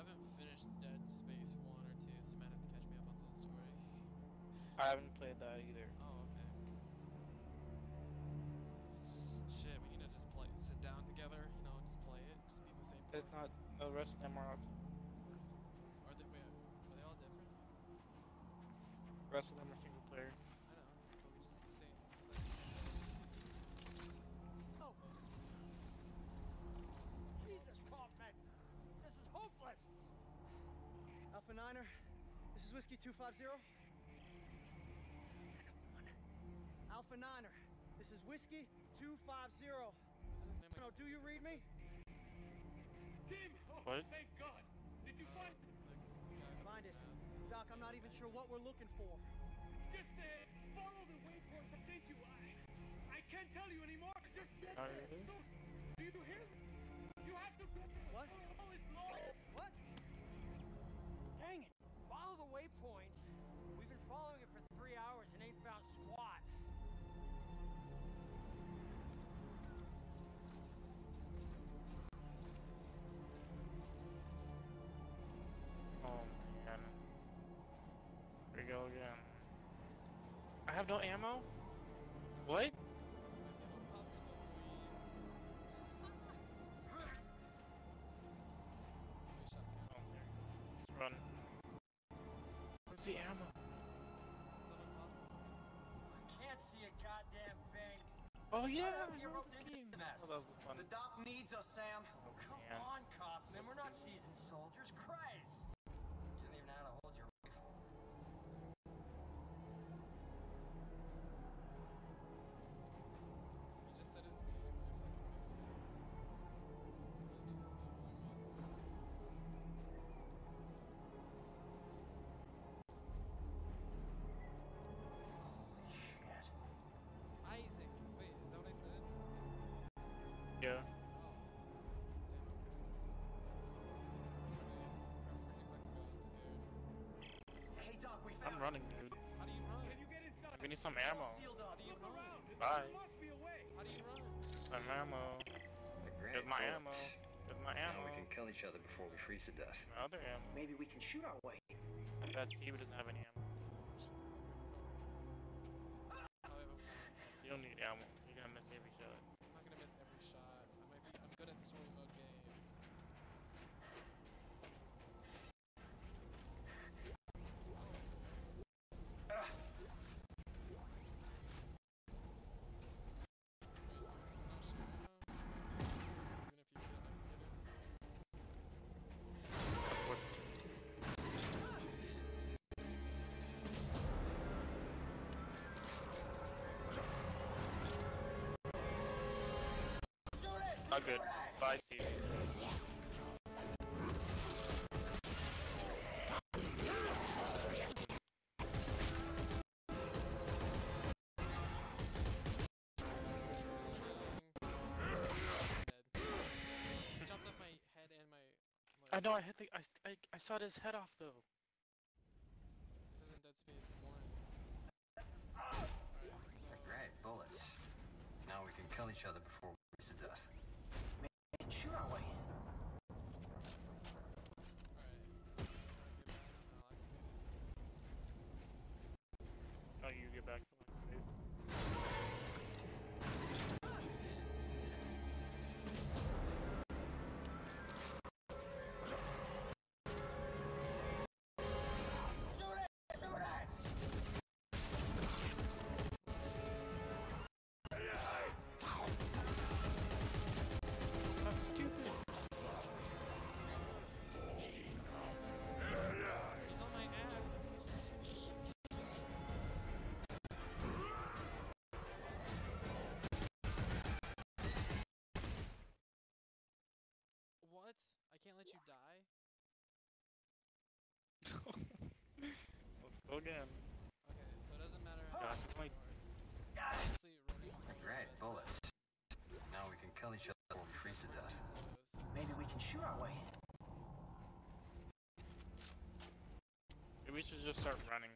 haven't finished Dead Space 1 or 2, so you might have to catch me up on some story. I haven't played that either. Oh, okay. Shit, we need to just play, sit down together, you know, just play it, just be in the same place. It's not the rest of them are not. Are they, wait, are they all different? The rest of them are Niner, this is Whiskey 250. Alpha Niner, this is Whiskey 250. Isn't his name No, like? do you read me? Tim! Oh, What? thank God! Did you find it? Find it. Doc, I'm not even sure what we're looking for. Just uh, follow the waypoint that sent you. I, I can't tell you anymore. Just get Not there. really. So, do you hear me? You have to go. What? Go again. I have no ammo? What? Oh, run. Where's the ammo? Can't see a goddamn thing. Oh yeah, Up I here, remember roped this into game. the. Oh, fun. The doc needs us, Sam. Oh, Come man. on, Kaufman. We're not seasoned soldiers. Christ! Doc, we I'm running, dude. How do you run? Can you get inside? We need some ammo. How do you Look run? around. Bye. There must be a way. How do you run? Some ammo. There's my ammo. There's my Now we can kill each other before we freeze to death. My other ammo. Maybe we can shoot our way. I bet Steve doesn't have any ammo. You don't need ammo. Not good. Bye, Steve. He jumped off my head and my. I know. I hit the. I, I, I shot his head off though. This isn't Dead Space 1. Great, bullets. Now we can kill each other before Let's again. Okay, so it doesn't matter how Gosh, hard. wait. Honestly, running's one of the Great, bullets. Now we can kill each other before we freeze to death. Maybe we can shoot our way in. Maybe we should just start running.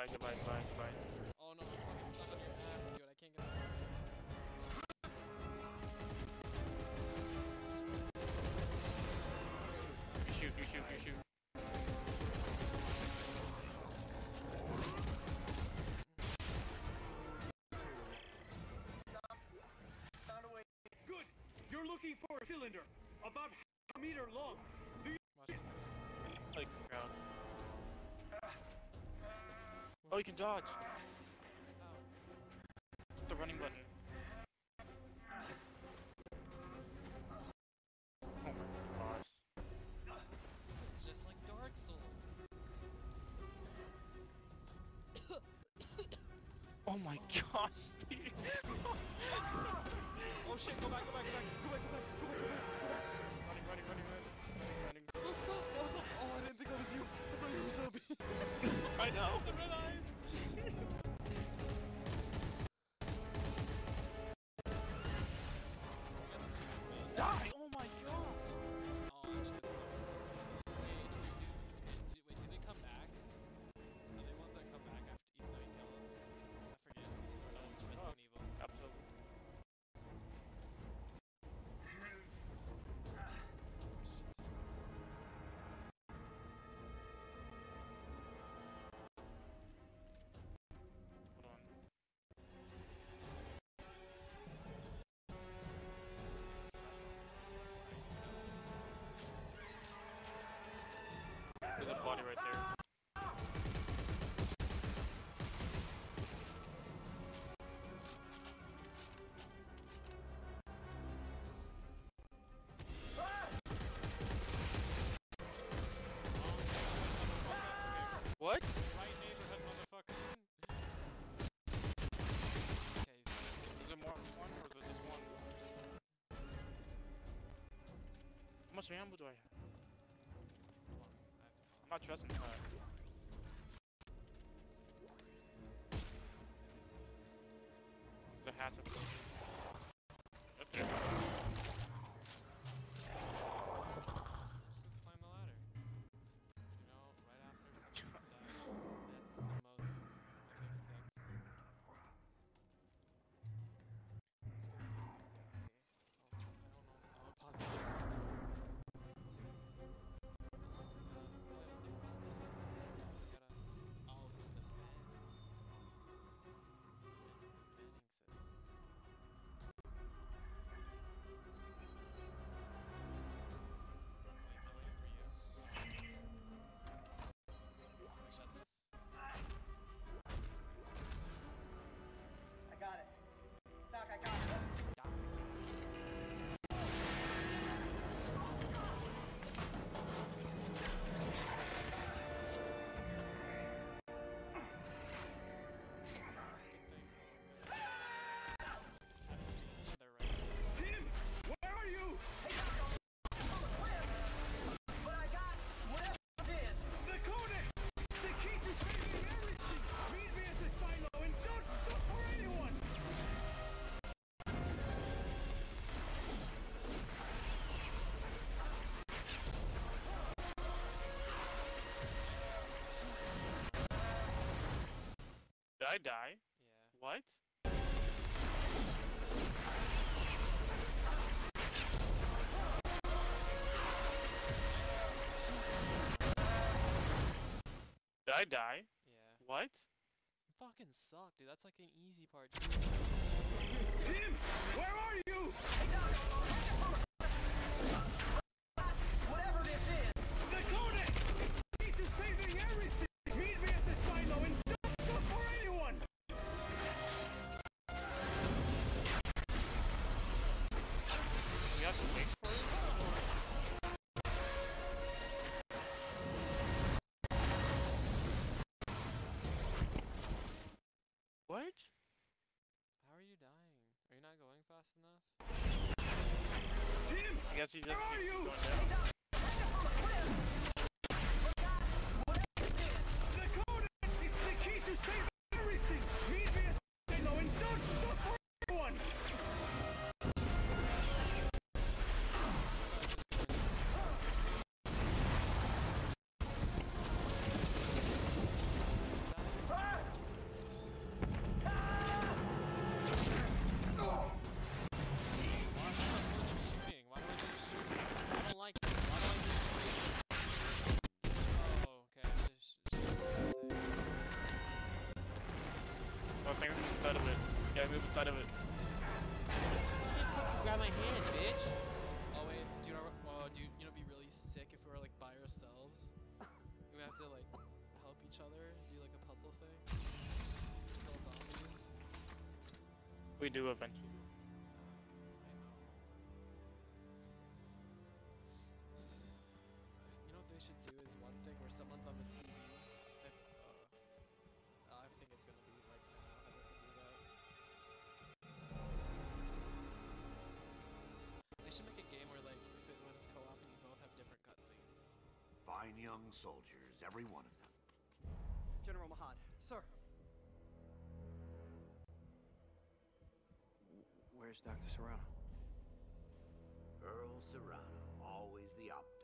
Goodbye, goodbye, goodbye, goodbye. Oh no, I'm fucking stuck on your ass, dude. I can't get out. You shoot, you shoot, you shoot. Good. You're looking for a cylinder about a meter long. Oh, you can dodge. The running button. Oh my gosh. It's just like Dark Souls. Oh my gosh, Steve. Oh shit, go back, go back, go back, go back, go back, go back, go back. running, running, running, running. running. Oh, I didn't think that was you. I thought you were zombie. I know. Much ammo do I have? I'm not trusting that. The I die? Yeah. What? Did I die? Yeah. What? You fucking suck, dude. That's like an easy part. Tim! Where are you? Guess he just keeps going down. Maybe move inside of it. Yeah, move inside of it. Grab my hand, bitch. Oh wait, do you know? Oh, uh, dude, you know, be really sick if we were like by ourselves. We have to like help each other, do like a puzzle thing. Kill zombies. We do eventually. Soldiers, every one of them. General Mahad, sir. Where's Dr. Serrano? Earl Serrano, always the optimist.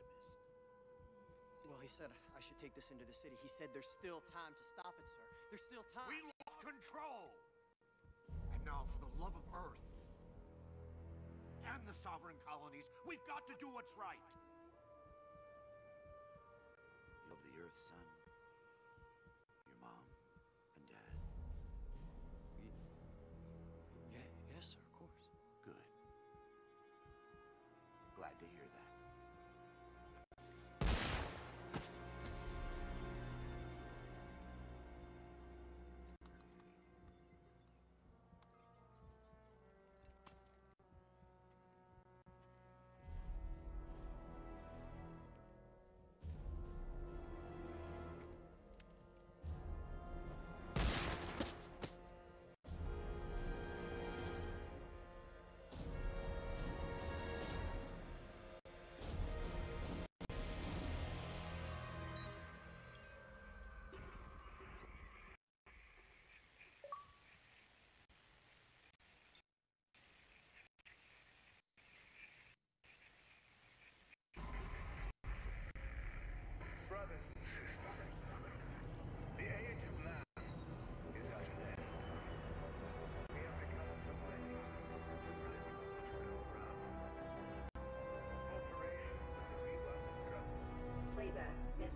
Well, he said I should take this into the city. He said there's still time to stop it, sir. There's still time. We lost control! And now, for the love of Earth and the sovereign colonies, we've got to do what's right.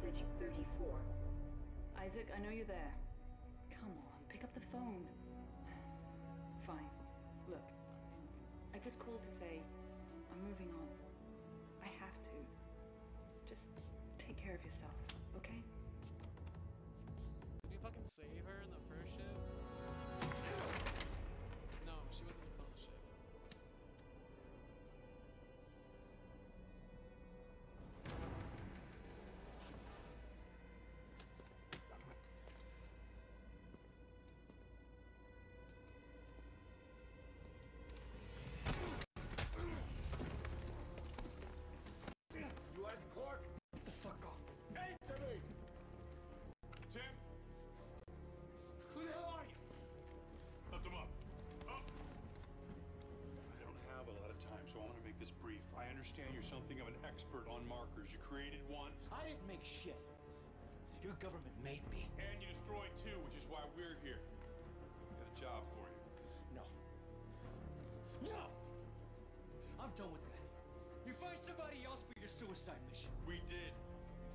Message 34. Isaac, I know you're there. Come on, pick up the phone. Fine. Look, I just called to say I'm moving on. I have to. Just take care of yourself, okay? Did we fucking save her in the understand you're something of an expert on markers. You created one, I didn't make shit. Your government made me. and you destroyed two, which is why we're here. We got a job for you. No. No! I'm done with that. You find somebody else for your suicide mission. We did.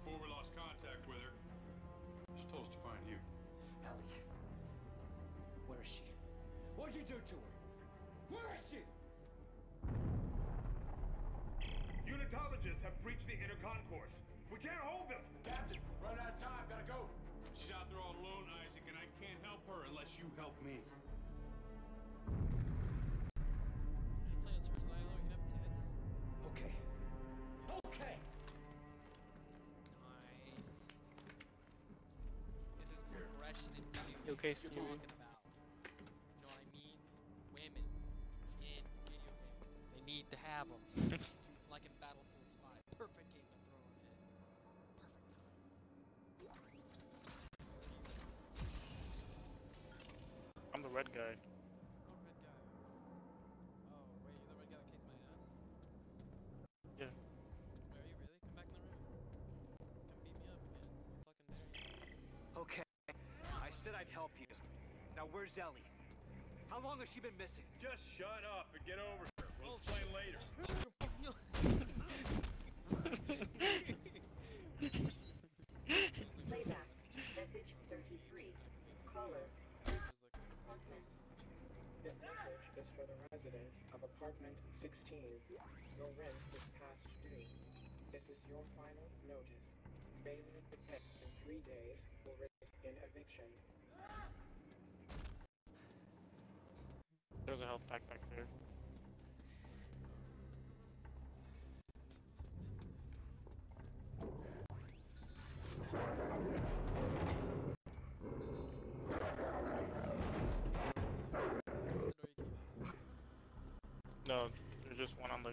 Before we lost contact with her, she told us to find you. Ellie. Where is she? What'd you do to her? Where is she? Unitologists have breached the inner concourse. We can't hold them. Captain, run out of time. Gotta go. She's out there all alone, Isaac, and I can't help her unless you help me. You play as her Zylo, you have tits. Okay. Okay. Nice. This is progression in video You okay, games Steven? you're talking about. You know what I mean? Women in video games. They need to have them. red guy. Oh, red guy. Oh, wait, you're the red guy that kicked my ass? Yeah. Wait, are you really? Come back in the room. Come beat me up again. Fucking dare you. Okay. I said I'd help you. Now where's Ellie? How long has she been missing? Just shut up and get over here. We'll Oh, explain later. Playback, message 33. Caller, Just look at contact Apartment 16. Your rent is past due. This is your final notice. To pay in three days will result in eviction. There's a health pack back there. No, there's just one on the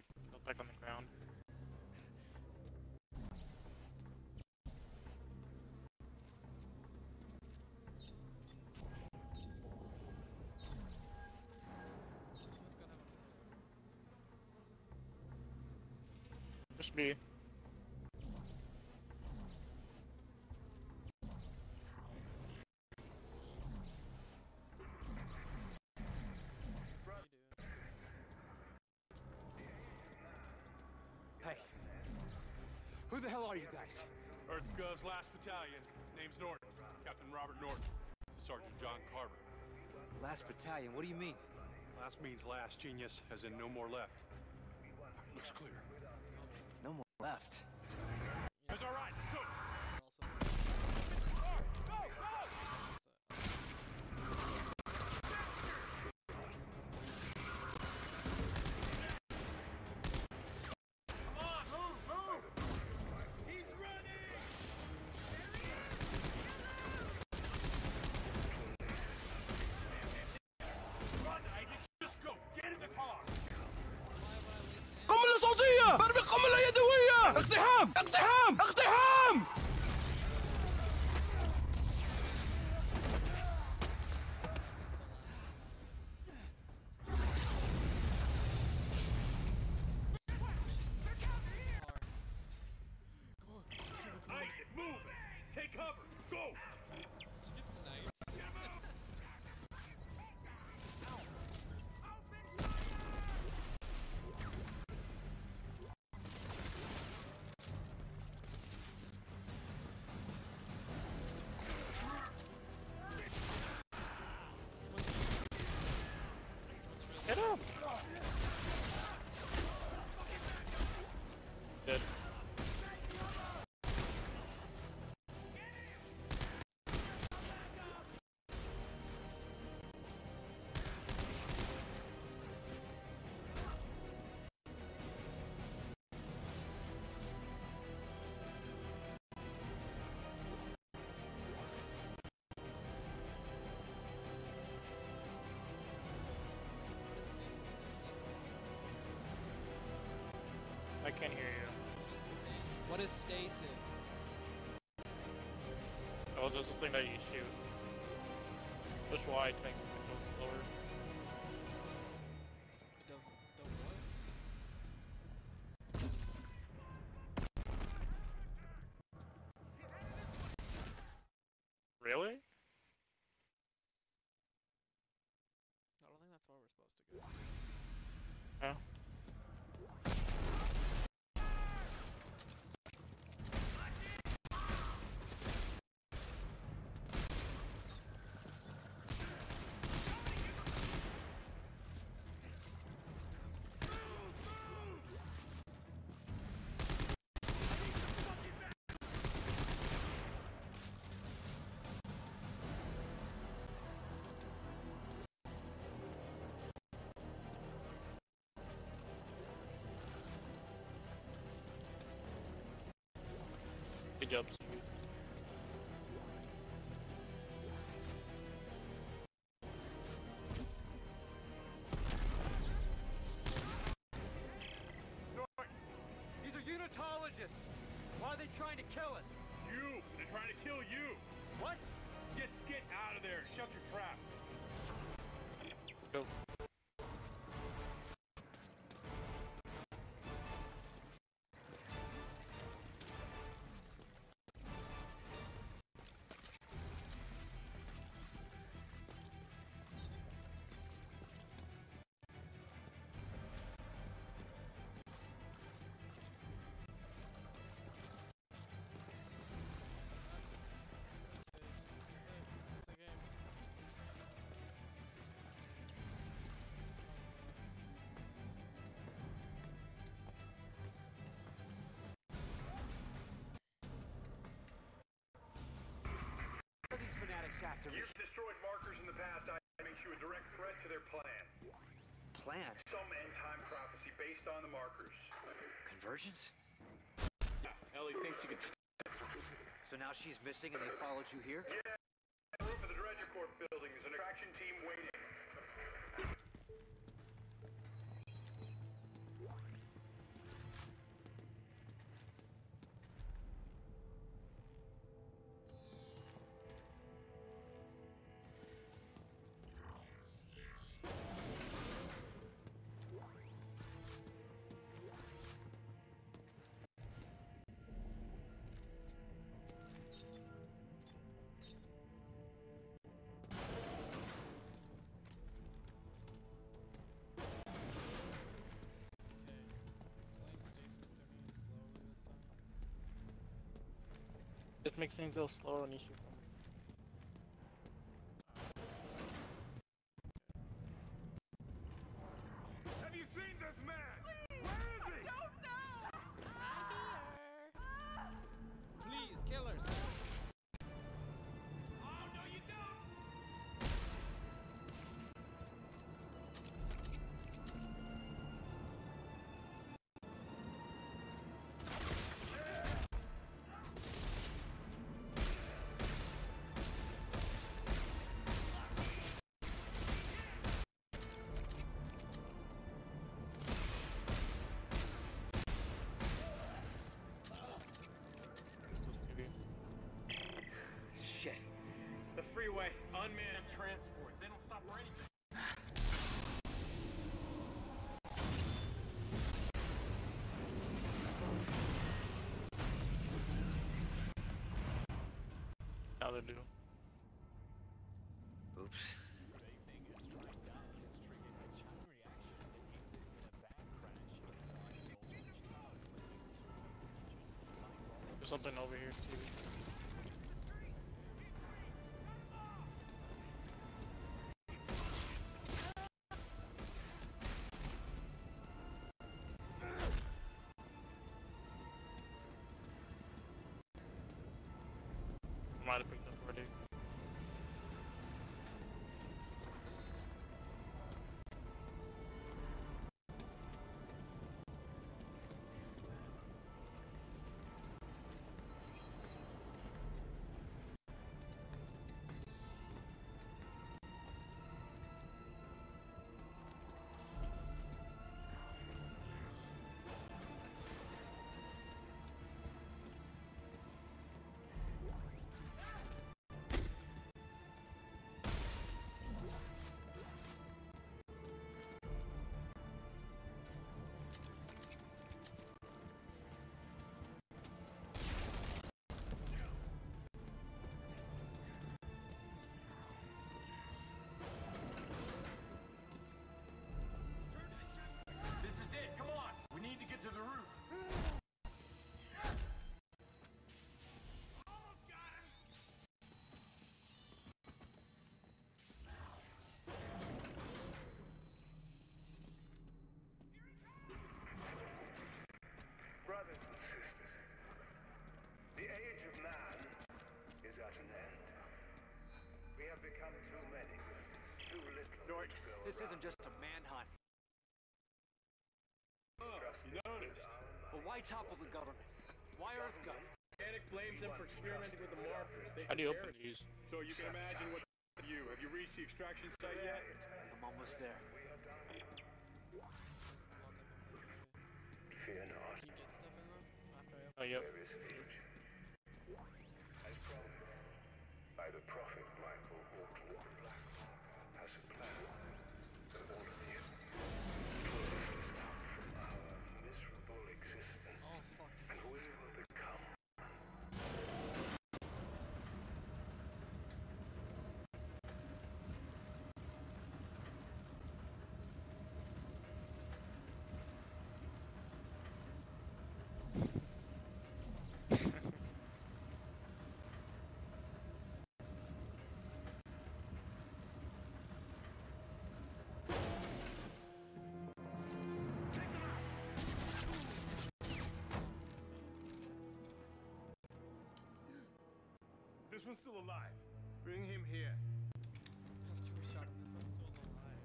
like on the ground. Just me. Hell are you guys? Earth Gov's last battalion. Name's Norton. Captain Robert Norton. Sergeant John Carver. Last battalion, what do you mean? Last means last, genius, as in no more left. Looks clear. No more left. اقتحام! اقتحام! Can't hear you. What is stasis? Oh, just the thing that you shoot. Push Y to make something go slower. Good job, These are unitologists. Why are they trying to kill us? You! They're trying to kill you! What? Get get out of there! Shut your trap! Go. You've destroyed markers in the past. I makes you a direct threat to their plan. Plan? Some end-time prophecy based on the markers. Convergence? Yeah, Ellie thinks you could... So now she's missing and they followed you here? Yeah, Just makes things go slower when you Now they do. Oops. There's something over here too. Become too many, too little Nort, to go this around. isn't just a manhunt. You noticed? But why topple the government? Why EarthGov? Panic blames them for experimenting with the markers. They How do you open these? So you can imagine what you. Have you reached the extraction site yet? I'm almost there. Fear not. Can you get stuff in them after I Oh, yep. There is a future. As promised by the prophet This one's still alive. Bring him here. After we shot him, this one's still alive.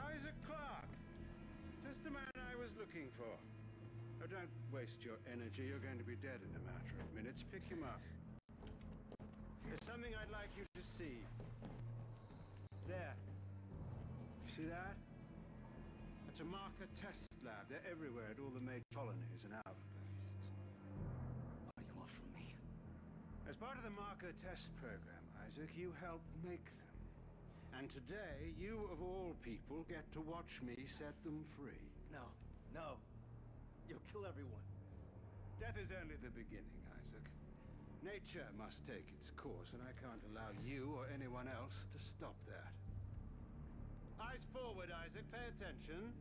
Isaac Clarke. Just the man I was looking for. Now don't waste your energy. You're going to be dead in a matter of minutes. Pick him up. There's something I'd like you to see. There. You see that? That's a marker test lab. They're everywhere at all the major colonies and outposts. What do you want from me? As part of the marker test program, Isaac, you helped make them. And today, you of all people get to watch me set them free. No, no. You'll kill everyone. Death is only the beginning, Isaac. Nature must take its course, and I can't allow you or anyone else to stop that. Eyes forward, Isaac. Pay attention.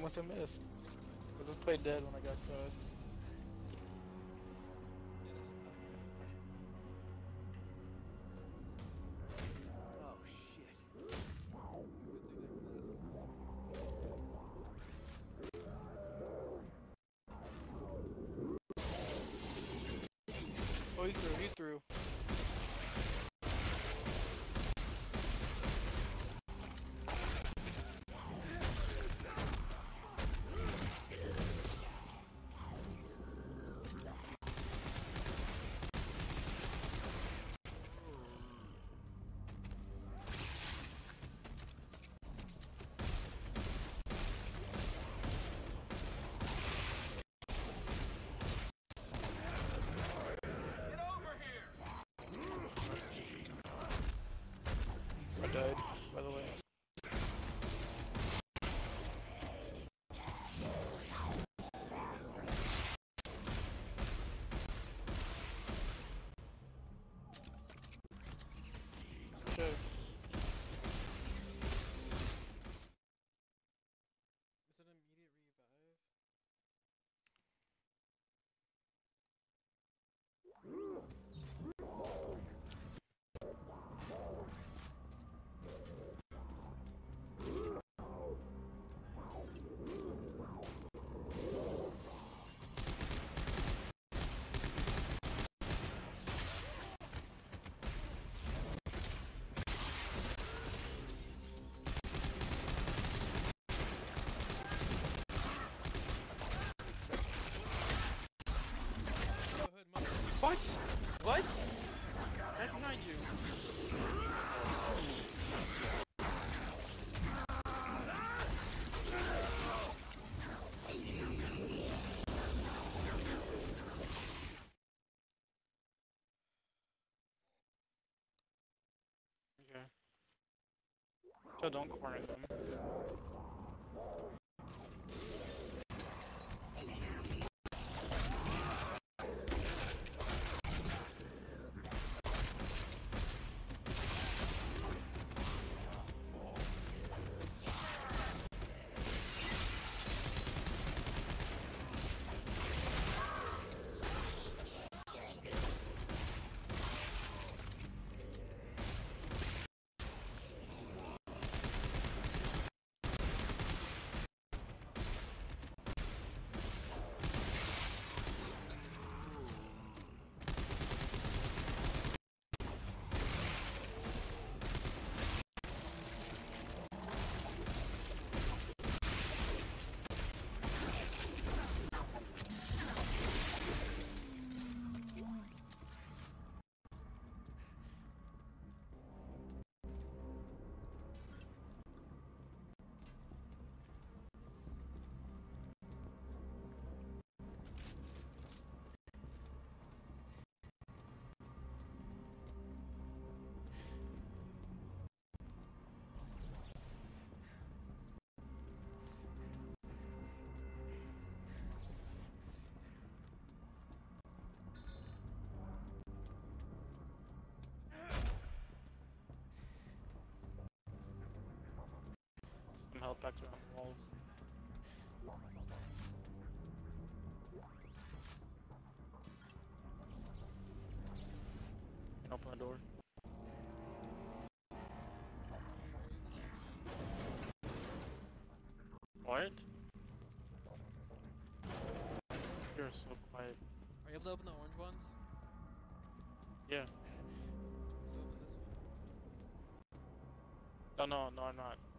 Must have missed. I just played dead when I got caught. I by the way. What? Right behind you. Okay. So don't corner them. Packs around the walls. Can open the door. What? You're so quiet. Are you able to open the orange ones? Yeah. Let's open this one. No, no, no, I'm not.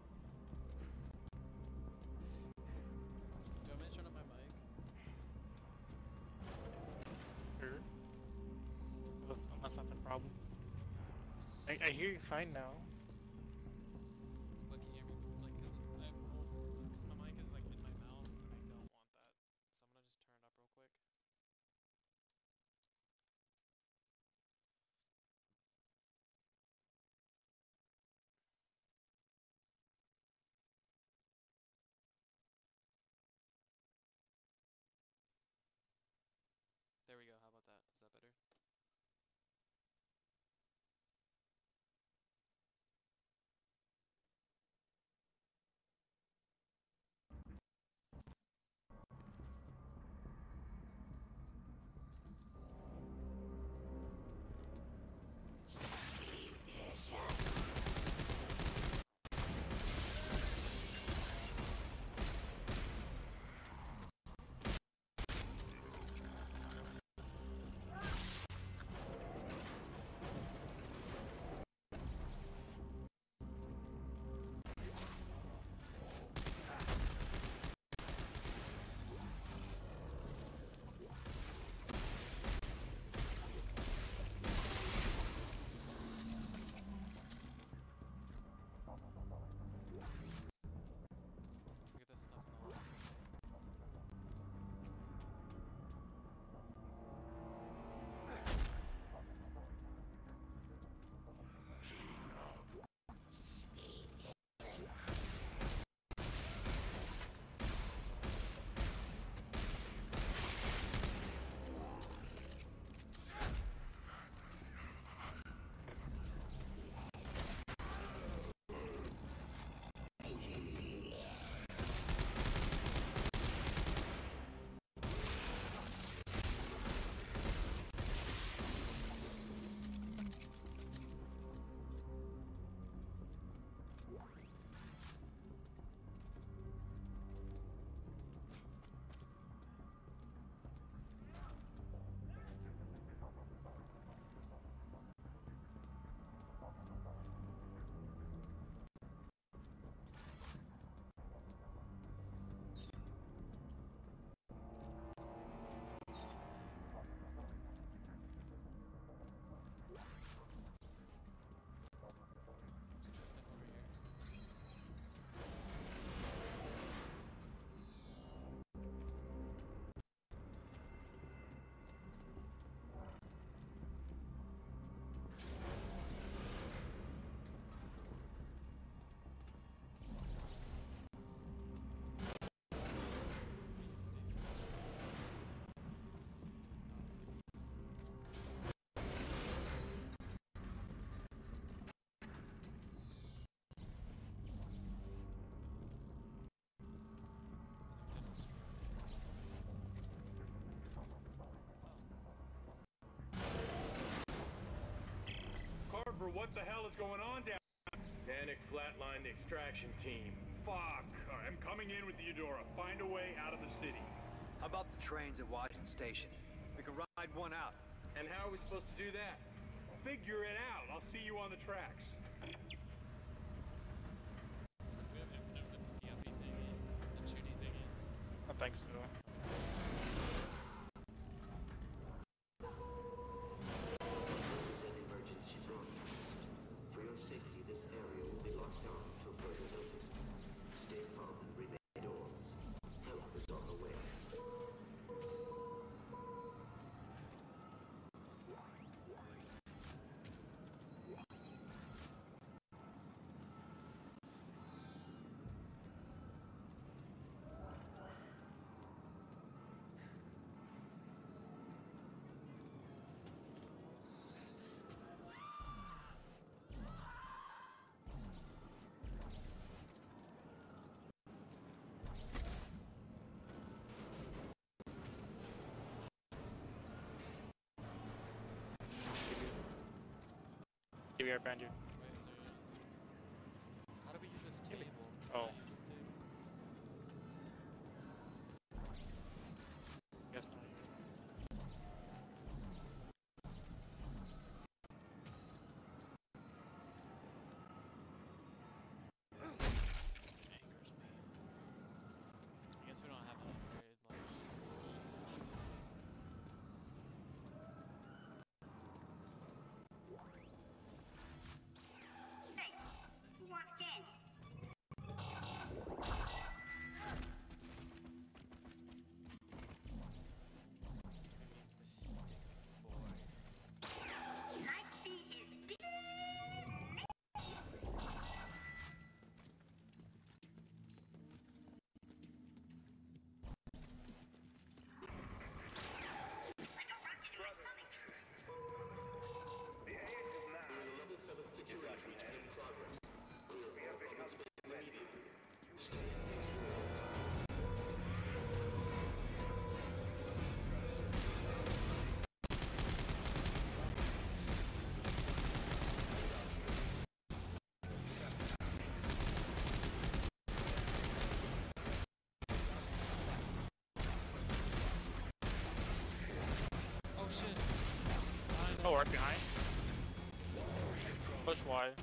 Hear you fine now. Carver, what the hell is going on down Danik flatlined the extraction team. Fuck! I'm coming in with the Eudora. Find a way out of the city. How about the trains at Washington Station? We can ride one out. And how are we supposed to do that? Figure it out. I'll see you on the tracks. We have to we are, Banjo. Wait, is there... How do we use this table? Oh. Oh, right behind. Push Y.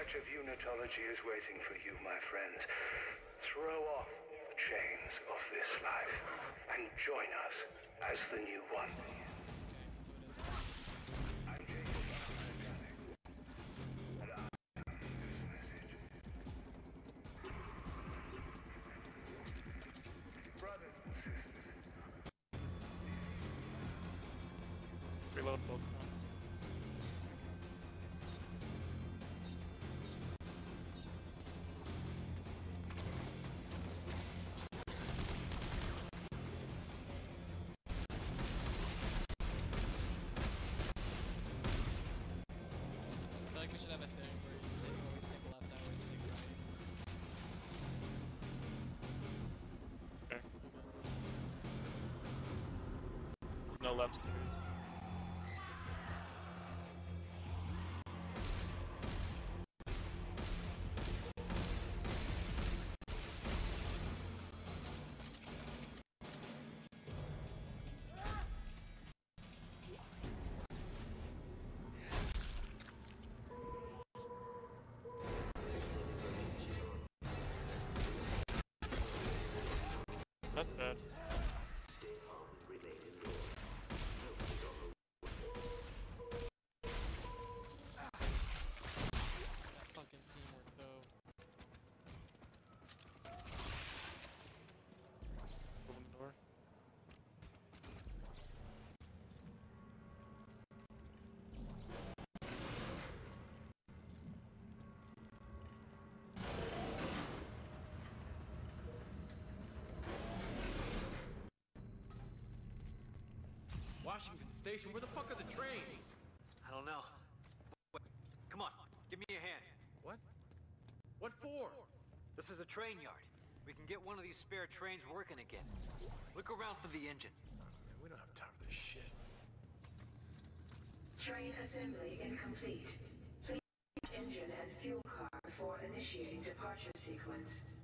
Church of Unitology is waiting for you, my friends. Throw off the chains of this life and join us as the new one. I'm like we should have a thing where you always take left, I always take right. Okay. No left That's bad. Washington Station, where the fuck are the trains? I don't know. Wait, come on, give me a hand. What? What for? This is a train yard. We can get one of these spare trains working again. Look around for the engine. we don't have time for this shit. Train assembly incomplete. Please engine and fuel car for initiating departure sequence.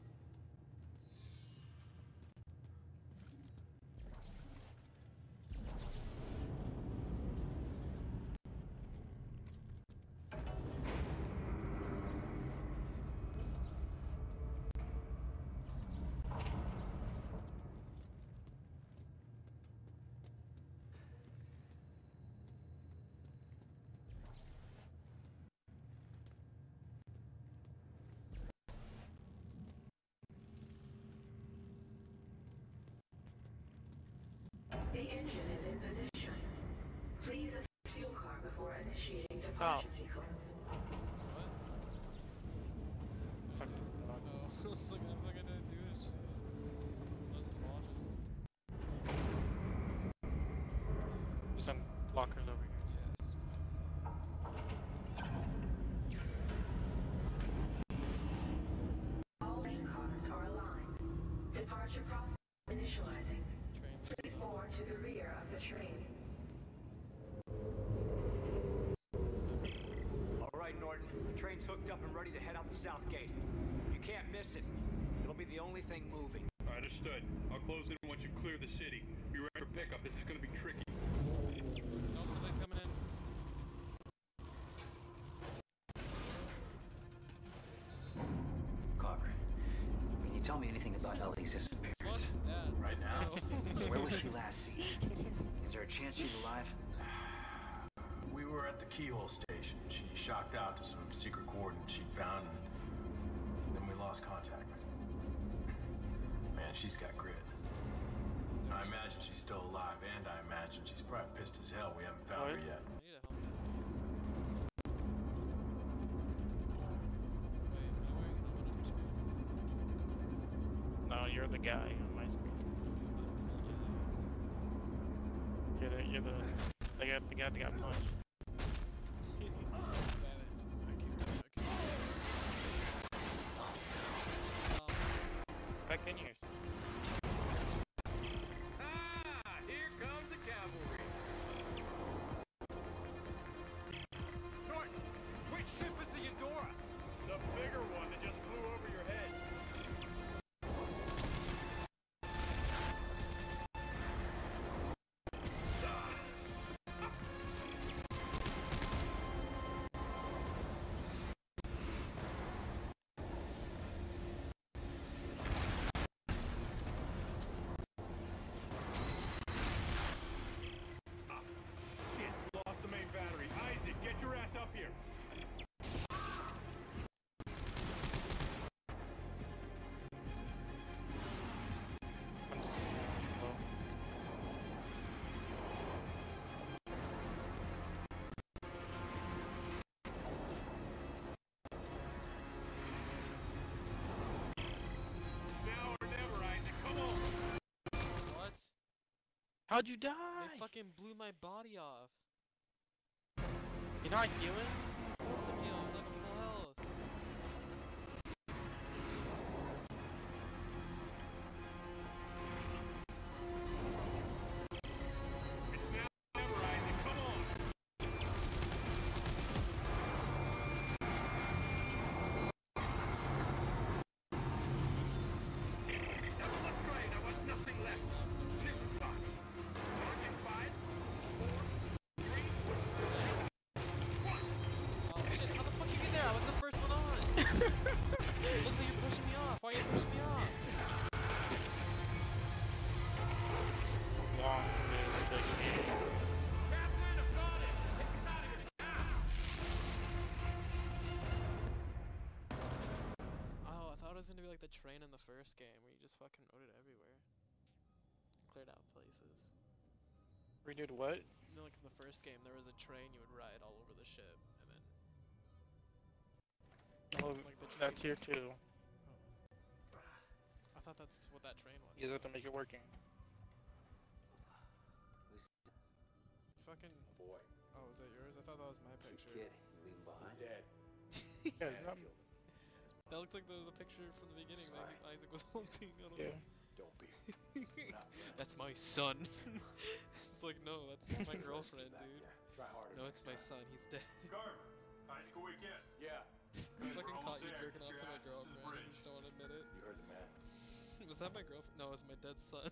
Engine is in position. Please fuel car before initiating oh. departure sequence. the rear of the train. All right, Norton. The train's hooked up and ready to head out the south gate. You can't miss it. It'll be the only thing moving. Understood. I'll close in once you clear the city. Be ready for pickup. This is gonna be tricky. Coming in. Carver, can you tell me anything about Ellie's disappearance? Right now? Where was she last seen? Is there a chance she's alive? At the keyhole station. She shocked out to some secret coordinates she'd found, and then we lost contact. Man, she's got grit. I imagine she's still alive, and I imagine she's probably pissed as hell we haven't found oh, her yet. No, oh, you're the guy on my screen. You're the, you're the, the guy, the guy that got punched. How'd you die? They fucking blew my body off. You're not healing? It was gonna be like the train in the first game where you just fucking rode it everywhere. Cleared out places. Redid what? You know, like in the first game, there was a train you would ride all over the ship, and then Oh, Like the that's trains. here too. Oh. I thought that's what that train was. You just have to make it working. Fucking. Boy. Oh, is that yours? I thought that was my picture. Kid, lean behind. He's dead. Yeah, it's not- That looked like the, the picture from the beginning that Isaac was holding. I don't Yeah. know. Don't be. that's my son. it's like, no, that's my girlfriend, back dude. there. Try harder No, it's my time. son. He's dead. Carver, Isaac awake yet? Yeah. I fucking caught you jerking off to my girlfriend. I just don't want to admit it. You heard the man. Was that my girlfriend? No, it was my dead son.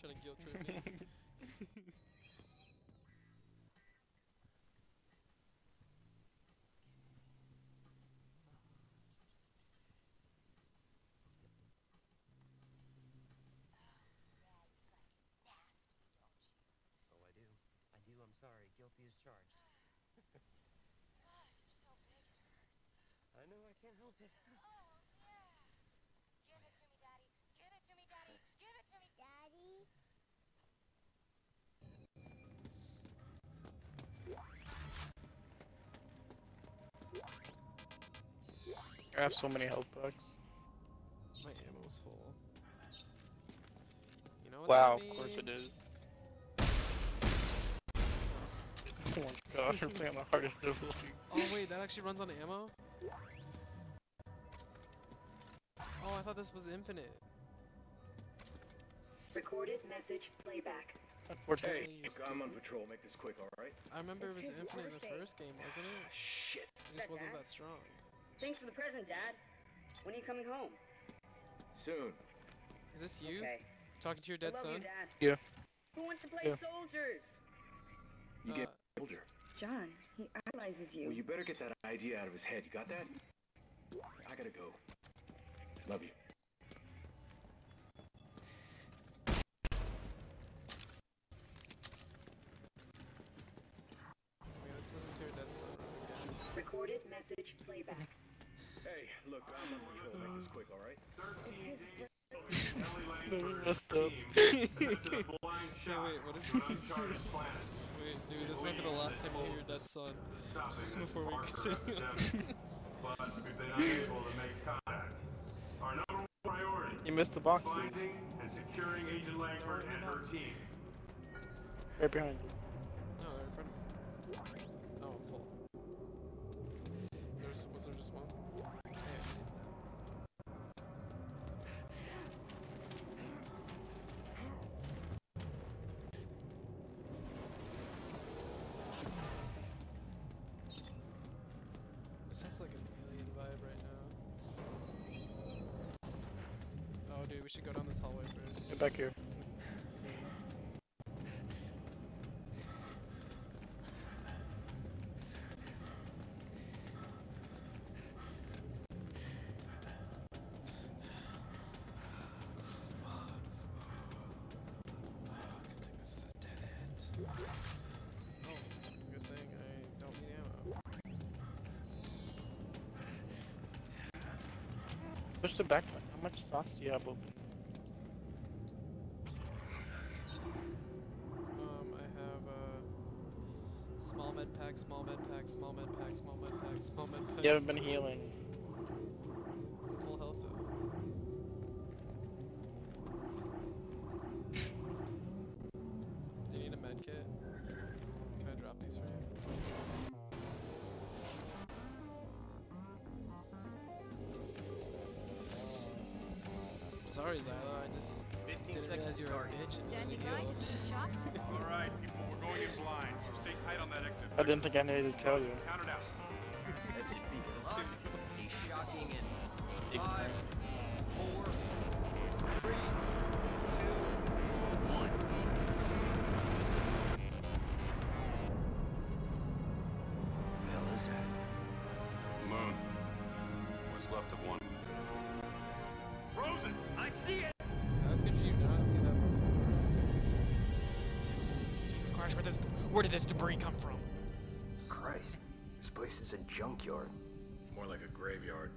Trying to guilt trip me. Oh, I do. I do. I'm sorry. Guilty as charged. I know. I can't help it. I have so many health bucks. My ammo's full. You know what Wow, of course it is. Oh my god, we're playing on the hardest difficulty. Oh wait, that actually runs on ammo? Oh, I thought this was infinite. Recorded message playback. Unfortunately, Hey, look, I'm on patrol. Make this quick, all right? I remember it was Infinite in the first game, wasn't it? Ah, shit. It just wasn't that strong. Thanks for the present, Dad. When are you coming home? Soon. Is this you? Okay. Talking to your dead son? you, Dad. Yeah. Who wants to play Yeah. soldiers? You get uh, older. John, he idolizes you. Well, you better get that idea out of his head. You got that? I gotta go. Love you. Okay, let's listen to your dead son again. Recorded message playback. Hey, look, I'm on patrol. Make this quick, all right? messed up. Hey, wait, what if Wait, dude, this might be the last time you hear your dead son. Before we continue. but we've been unable to make contact. Our number one priority You missed the is boxes. finding and securing Agent Langford and her team. Right behind you. No, they're in front of me. Oh, I'm full. There's, was there just one? Should go down this hallway first. Get back here. Oh, good thing I don't need ammo. Push the back button. How much socks do you have open? right, people, we're going in blind, so stay tight on that exit. I didn't think I needed to tell you. Count it out. Exit beacon locked. Deshocking in five, Jesus Christ, where, this, where did this debris come from? Christ, this place is a junkyard. More like a graveyard.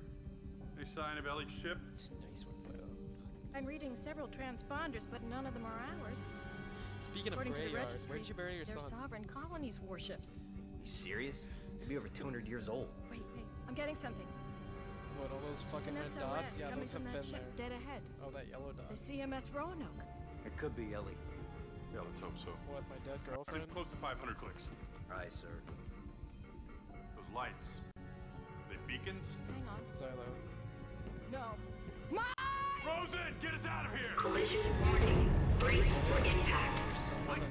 Any sign of Ellie's ship? Nice one, Zylo. I'm reading several transponders, but none of them are ours. Speaking of According to the graveyard, registry, where did you bury your they're son? sovereign colonies warships. You serious? Maybe over 200 years old. Wait, wait, I'm getting something. What, all those fucking red SOS dots? Yeah, coming those have from that been ship there. dead ahead. Oh, that yellow dot. The. CMS Roanoke. It could be Ellie. Yeah, let's hope so. What, my dead girlfriend? close to 500 clicks. Aye, sir. Those lights. They beacons? Hang on. Zylo. No. My! Rosen, Get us out of here! Collision warning. Brace for impact. Your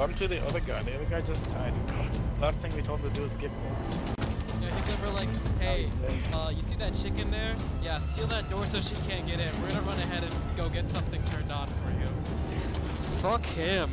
I'm to the other guy. The other guy just died. Last thing we told him to do is give him. Yeah, he's never like, hey, uh, you see that chicken there? Yeah, seal that door so she can't get in. We're gonna run ahead and go get something turned on for you. Fuck him.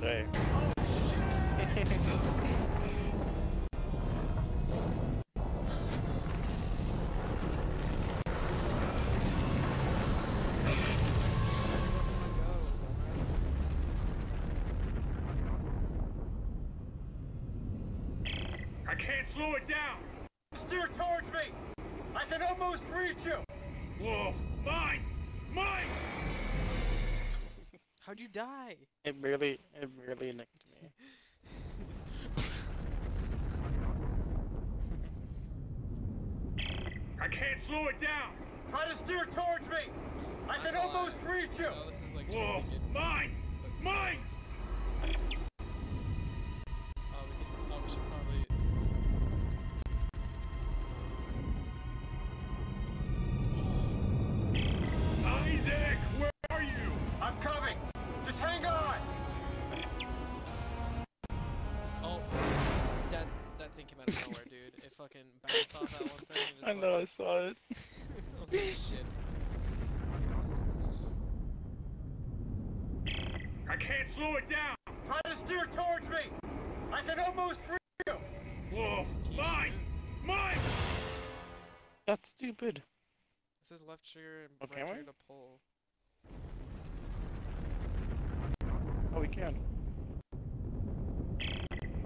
He's over there. I can't slow it down! Steer towards me! I can almost reach you! Whoa! How'd you die? It really, it really nicked me. I can't slow it down! Try to steer towards me! I can almost reach you! Oh, this is like Whoa! Mine! Mine! One thing. And just I saw it. I shit. I can't slow it down! Try to steer towards me! I can almost reach you! Whoa! Mine! Mine! That's stupid. This is left trigger and Oh, right trigger to pull. Oh, we can.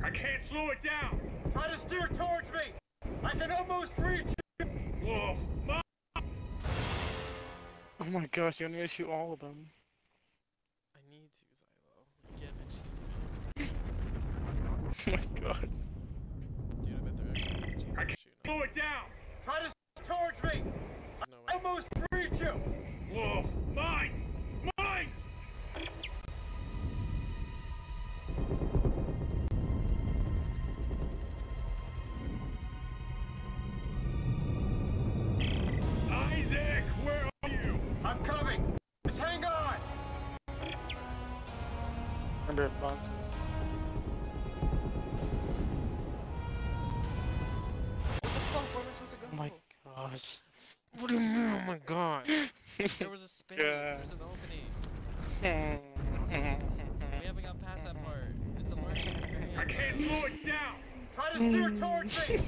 I can't slow it down! Try to steer towards me! I can almost reach you! Whoa! Mine! Oh my gosh, you only gotta shoot all of them. I need to, Zylo. Get an achievement. Oh my god. Dude, I bet they're actually some achievements I can't shooting. slow it down! Try to steer towards me! There's no way. Almost reach you! Whoa! Steer towards me!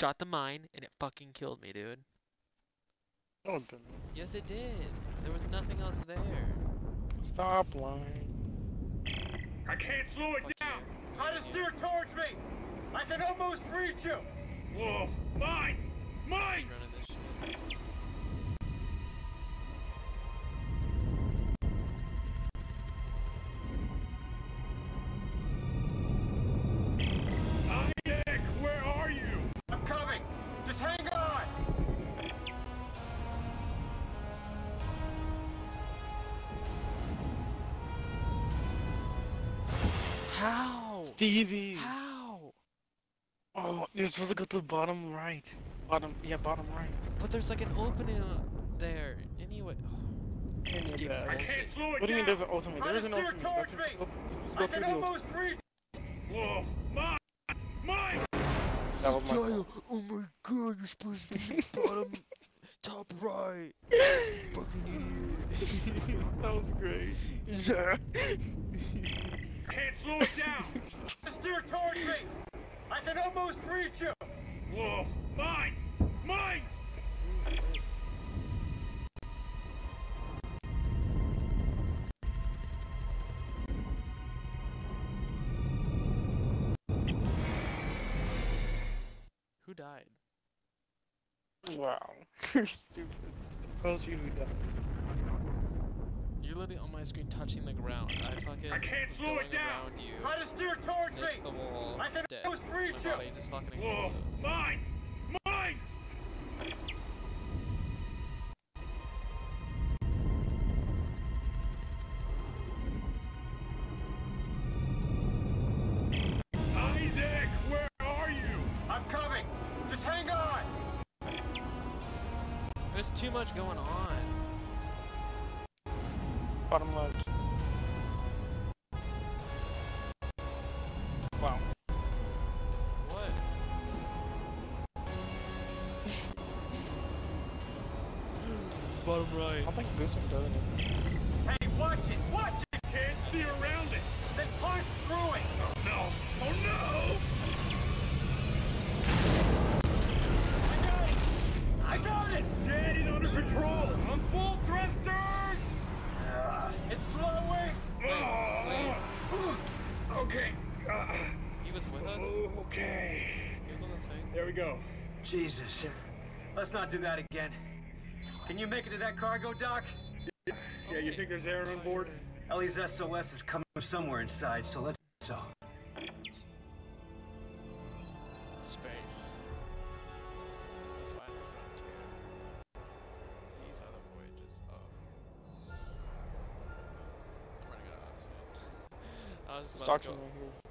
Shot the mine and it fucking killed me, dude. No, it didn't. Yes, it did. There was nothing else there. Stop lying. I can't slow it down. Try to steer towards me! I can almost reach you! Whoa, mine, mine. Stevie. How? Oh, you're supposed to go to the bottom right. Bottom, yeah, bottom right. But there's like an opening there. Anyway. Yeah, This game. Uh, I bullshit. can't slow it What do you mean there's an ultimate? Try There to is an ultimate. towards That's me! what- Just I go can through the almost reach! Whoa, mine, mine. That was my fault. Kyle, oh my god, you're supposed to be bottom, top right. Fucking idiot. That was great. yeah. Can't slow it down. Just steer towards me! I can almost reach you! Whoa, mine, mine. Who died? Wow. You're stupid. Told you who does. You're literally on my screen touching the ground. I fucking I can't slow going it down. around you. Try to steer towards me! The wall. I can dead. almost reach My you. body just fucking Whoa, mine, mine. Bottom left. Wow. What? Bottom right. I don't think boosting does anything. Jesus. Let's not do that again. Can you make it to that cargo dock? Yeah, you think there's air on board? Ellie's SOS is coming from somewhere inside, so let's so. Space. The final frontier. These are the voyages of. I'm running out of oxygen. I was just It's about to oxygen go.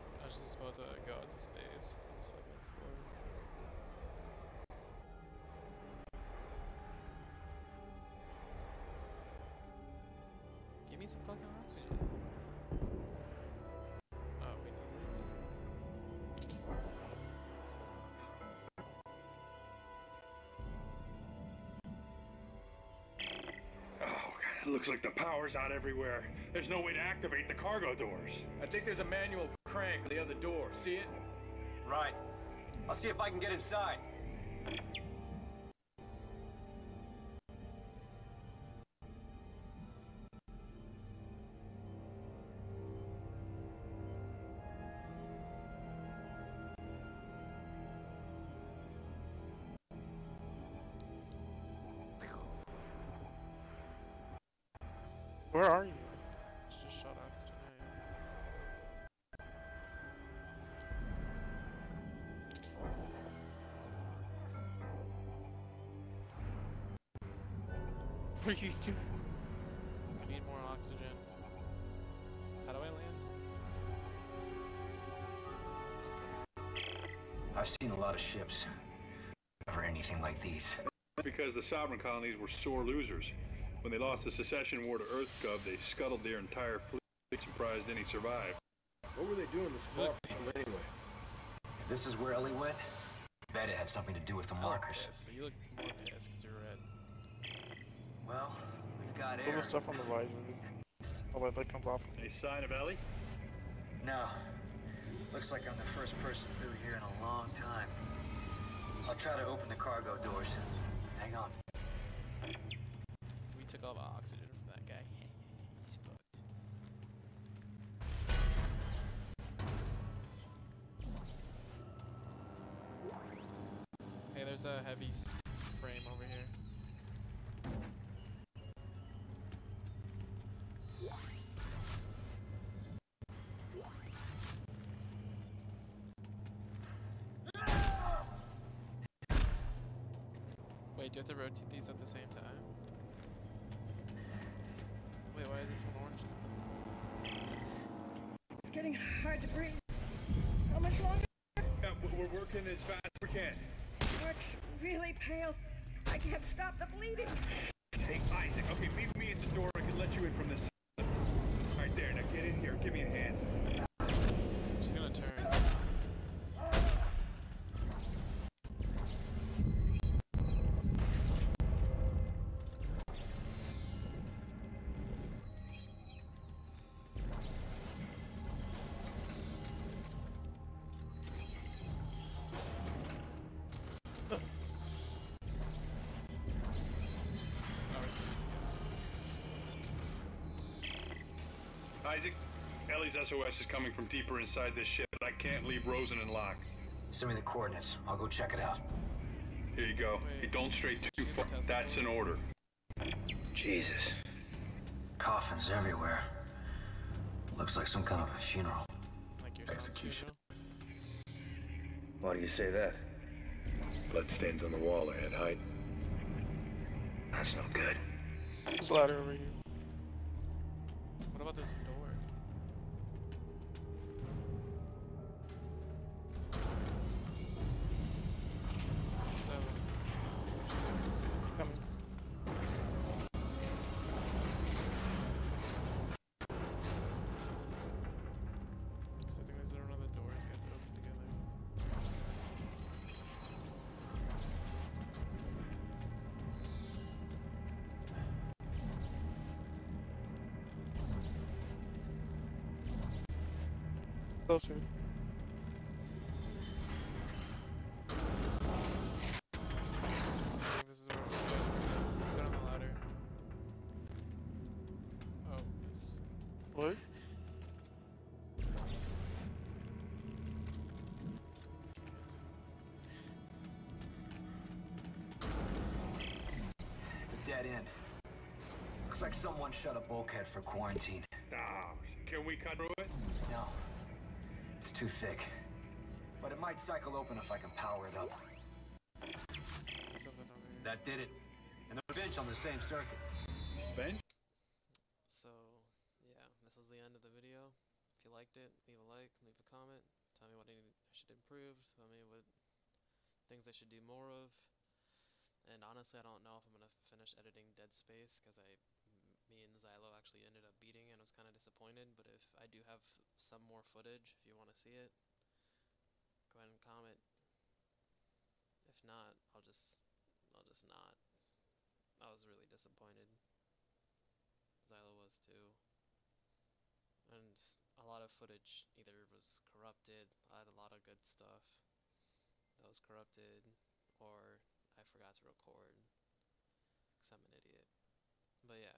Looks like the power's out everywhere. There's no way to activate the cargo doors. I think there's a manual crank on the other door. See it? Right. I'll see if I can get inside. Are you doing? Need more oxygen. How do I land? I've seen a lot of ships. Never anything like these. Because the sovereign colonies were sore losers. When they lost the secession war to EarthGov, they scuttled their entire fleet, surprised any survived. What were they doing this far from anyway? If this is where Ellie went, bet it had something to do with the oh, markers. pissed, but you look more pissed because you're red. Well, we've got All air. the stuff on the visor. Oh, wait, that comes off. Any sign of Ellie? No. Looks like I'm the first person through here in a long time. I'll try to open the cargo doors. Hang on. We took all the oxygen from that guy. He's fucked. Hey, there's a heavy frame over here. Wait, do you have to rotate these at the same time? Wait, why is this one orange now? It's getting hard to breathe. How much longer? Yeah, we- we're working as fast as we can. Work's really pale. I can't stop the bleeding. Hey, Isaac, okay, meet me at the door. I can let you in from this. Right there, now get in here. Give me a hand. Ellie's SOS is coming from deeper inside this ship. I can't leave Rosen and Locke. Send me the coordinates. I'll go check it out. Here you go. Hey, don't stray too far. That's an order. Jesus. Coffins everywhere. Looks like some kind of a funeral. Like your Execution. Why do you say that? Bloodstains on the wall ahead height. That's no good. There's a over here. Closer. This is where. Let's go down the ladder. Oh, it's What? It's a dead end. Looks like someone shut a bulkhead for quarantine. Ah, can we cut through it? No. It's too thick. But it might cycle open if I can power it up. something over here. That did it. And the bench on the same circuit. Bench? So, yeah, this is the end of the video. If you liked it, leave a like, leave a comment. Tell me what I should improve. Tell me what things I should do more of. And honestly, I don't know if I'm gonna finish editing Dead Space because I, m- me and Zylo actually ended up beating and was kind of disappointed. But if I do have some more footage, if you want to see it, go ahead and comment. If not, I'll just, I'll just not. I was really disappointed. Zylo was too. And a lot of footage either was corrupted, I had a lot of good stuff that was corrupted, or I forgot to record because I'm an idiot. But yeah,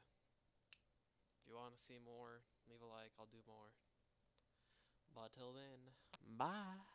you want to see more, leave a like, I'll do more. But till then, bye!